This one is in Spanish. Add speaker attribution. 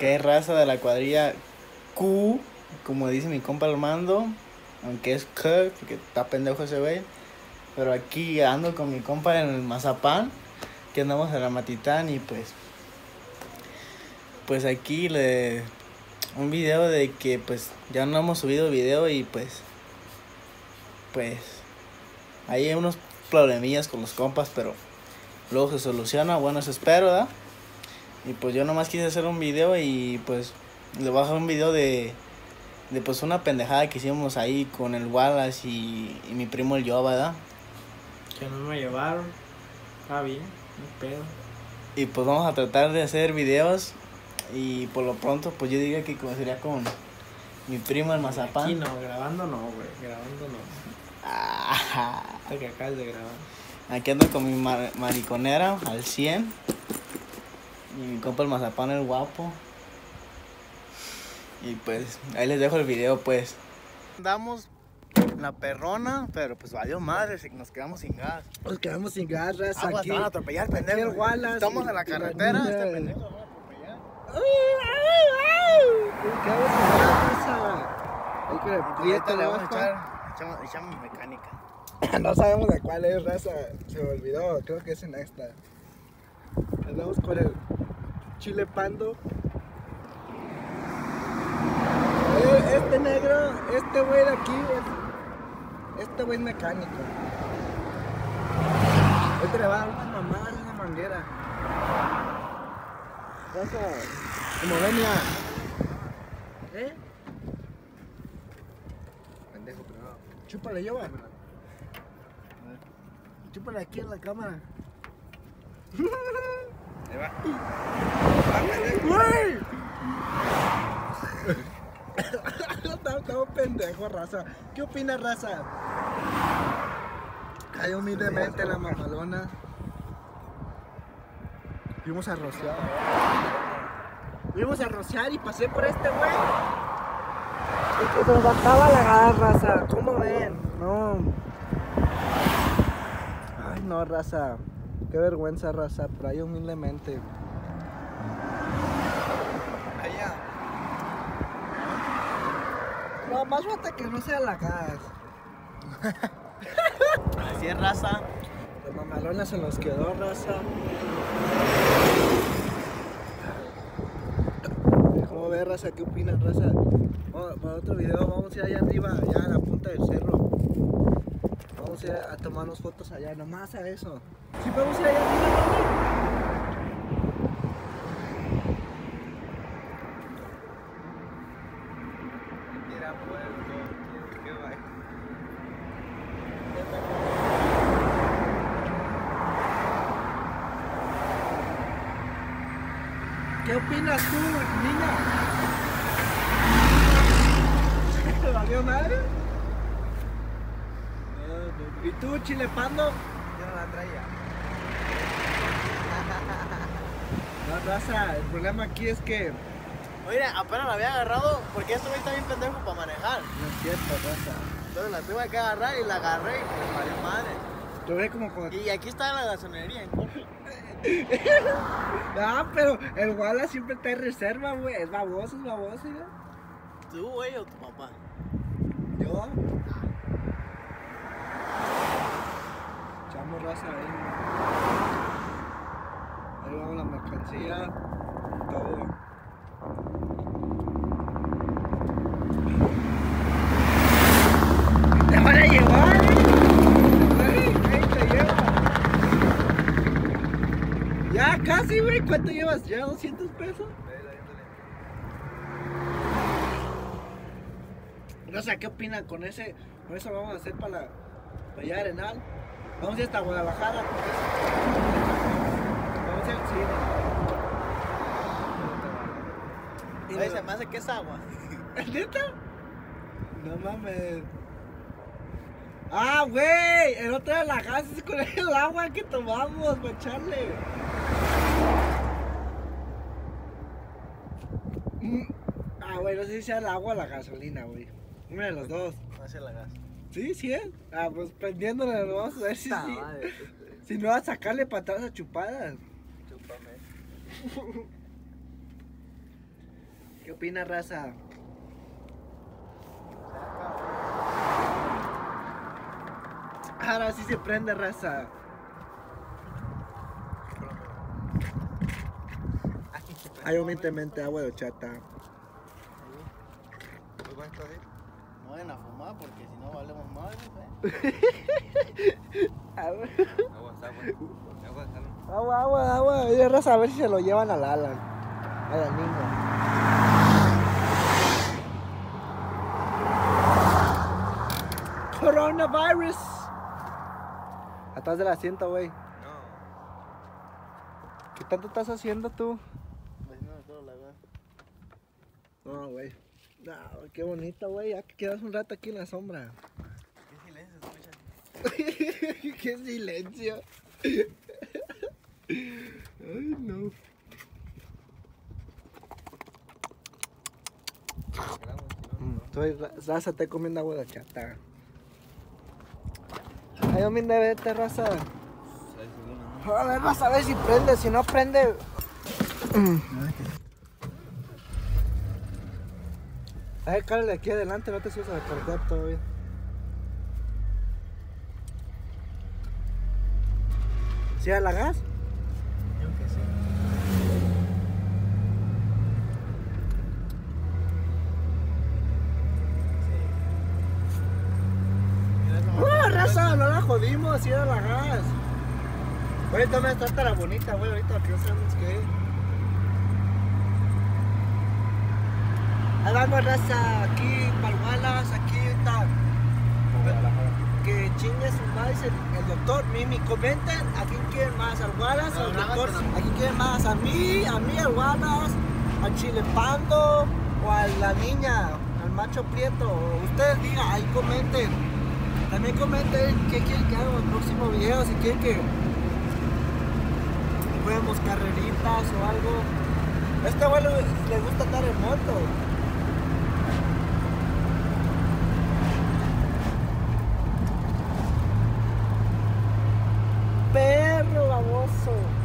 Speaker 1: Es raza de la cuadrilla Q, como dice mi compa Armando, aunque es K, porque está pendejo ese güey. Pero aquí ando con mi compa en el Mazapán, que andamos en la Matitán y pues. Pues aquí le. Un video de que pues ya no hemos subido video y pues. Pues. Hay unos problemillas con los compas, pero luego se soluciona. Bueno, eso espero, ¿verdad? Y pues yo nomás quise hacer un video y pues le voy a hacer un video de, de pues una pendejada que hicimos ahí con el Wallace y, y mi primo el Yo, ¿verdad?
Speaker 2: Que no me llevaron. Está bien, no pedo.
Speaker 1: Y pues vamos a tratar de hacer videos y por lo pronto pues yo diría que sería con mi primo el Mazapán.
Speaker 2: Aquí no, grabando no, güey. Grabando no.
Speaker 1: Ah,
Speaker 2: Hasta que acabas de grabar.
Speaker 1: aquí ando con mi mar- mariconera al 100. Y mi compa el Mazapán el guapo. Y pues ahí les dejo el video pues. Andamos la perrona, pero pues valió madre, si nos quedamos sin gas.
Speaker 3: Nos quedamos sin gas, raza,
Speaker 1: Aguas,
Speaker 3: aquí.
Speaker 1: a atropellar, pendejo.
Speaker 3: Wallace
Speaker 1: Estamos en la carretera, este pendejo va a atropellar.
Speaker 3: Nos quedamos sin gas, raza. Ahí con el
Speaker 1: le vamos a echar, echamos, echamos mecánica.
Speaker 3: No sabemos de cuál es, raza. Se me olvidó, creo que es en esta. Andamos con el chile pando. Eh, Este negro, este güey de aquí es. Este güey es mecánico. Este le va a dar una mamada, una manguera. Raza, como venía. ¿Eh? Pendejo, pero no. Chúpale, lleva. Chúpale aquí en la cámara.
Speaker 1: Ahí va.
Speaker 3: ¡Güey! Un pendejo, raza. ¿Qué opina, raza? Cayó humildemente la mamalona. Fuimos a rociar. Fuimos a rociar y pasé por este güey. Y que nos bajaba la garraza. ¿Cómo ven? No. Ay, no, raza. Qué vergüenza, raza. Por ahí humildemente.
Speaker 1: Allá.
Speaker 3: No, más falta que no sea la gas.
Speaker 1: Así es raza.
Speaker 3: La mamalona se nos quedó, raza. ¿Cómo ve, raza? ¿Qué opinas, raza? Oh, para otro video vamos a ir allá arriba, allá a la punta del cerro. Ir a tomarnos fotos allá, nomás a eso. Sí, a ir allá
Speaker 1: puerto, va.
Speaker 3: ¿Qué opinas tú, niña? ¿Te valió madre? ¿Y tú, chile pando?
Speaker 1: Yo no la traía.
Speaker 3: No, raza, el problema aquí es que
Speaker 1: Oye, apenas la había agarrado porque este güey está bien pendejo para manejar.
Speaker 3: no es cierto, raza.
Speaker 1: Entonces la tuve que agarrar y la agarré y pues valió madre.
Speaker 3: Ve como con...
Speaker 1: Y aquí está la gasonería en corto.
Speaker 3: Ah, pero el Wallace siempre está en reserva, güey. Es baboso, es baboso, ¿ya?
Speaker 1: ¿Tú, güey, o tu papá?
Speaker 3: Yo. Echamos raza ahí. Ahí vamos la mercancía. Todo. ¡Te van a llevar! ¡Ey, ey, te lleva! Ya casi, güey. ¿Cuánto llevas? ¿Ya 200 pesos? No sé, ¿qué opinan con ese? Con eso vamos a hacer para, la, para allá Arenal. Vamos a ir hasta Guadalajara. Vamos a al cine.
Speaker 1: Oye, se me hace que es agua.
Speaker 3: ¿Neta? No mames. Ah, güey, el otro de la gas es con el agua que tomamos, para echarle. Mm, Ah, güey, no sé si sea el agua o la gasolina, güey. Uno de los dos.
Speaker 1: No hace la gas.
Speaker 3: ¿Sí? ¿Sí es? Ah, pues prendiéndole, lo vamos a ver si, si, si no va a sacarle para atrás a chupadas.
Speaker 1: Chúpame.
Speaker 3: ¿Qué opina, raza? Ahora sí se prende, raza. Hay humildemente agua de horchata.
Speaker 1: No vayan a porque si no valemos madre, ¿eh?
Speaker 3: Agua, agua, agua. agua. Oye, raza, a ver si se lo llevan al Alan. Al niño. Coronavirus. Atrás del asiento, güey.
Speaker 4: No.
Speaker 3: ¿Qué tanto estás haciendo tú?
Speaker 1: De la verdad.
Speaker 3: No, güey. No, qué bonito, güey. Ya que quedas un rato aquí en la sombra.
Speaker 1: ¿Qué silencio escucha?
Speaker 3: qué silencio. Ay, no. Estoy, raza, estoy comiendo agua de chata. Ay, de vete, raza. A ver, raza, a ver si prende. Si no prende. A ver, cálale aquí adelante, no te subas a la carretera todavía. ¿Sí a la gas?
Speaker 1: Yo que sí.
Speaker 3: ¡Uh, raza! No la jodimos, sí era la gas. Güey, esta hasta la bonita, güey, ahorita que no sabemos qué Ahí vamos, raza, aquí, Palmalas, aquí está. Que chingue su madre el, el doctor Mimi. Comenten a quién quieren más, al Wallace o al doctor. ¿A quién quieren más? ¿A mí, a mí, al Wallace, al Chile Pando o a la niña, al macho prieto? Ustedes digan, ahí comenten. También comenten qué quieren que haga en el próximo video, si quieren que juguemos carreritas o algo. Este abuelo le gusta andar en moto. 送